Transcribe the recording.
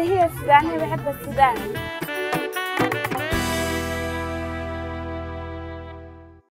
هي يعني السودان هي بحب السودان